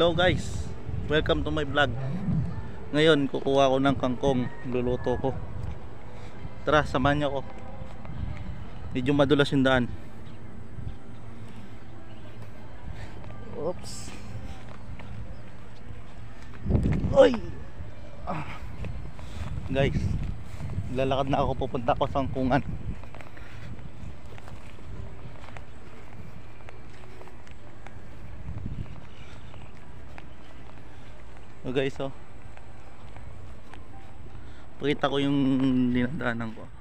Hello guys, welcome to my vlog. Ngayon kukuha ko ng kangkong, luluto ko. Tara, samahan niyo ako. Medyo madulas yung daan. Oops. Oy! Ah. Guys, lalakad na ako. Pupunta ko sa kangkungan Guys oh. Pakita ko yung dinadaanan ko